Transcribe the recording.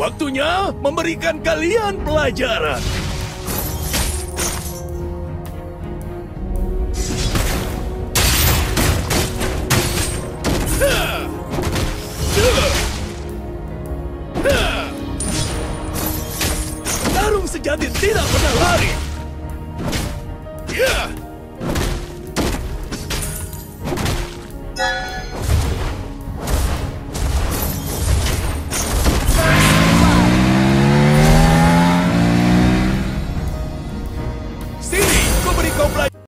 Waktunya memberikan kalian pelajaran. Tarung sejati tidak pernah lari. Go play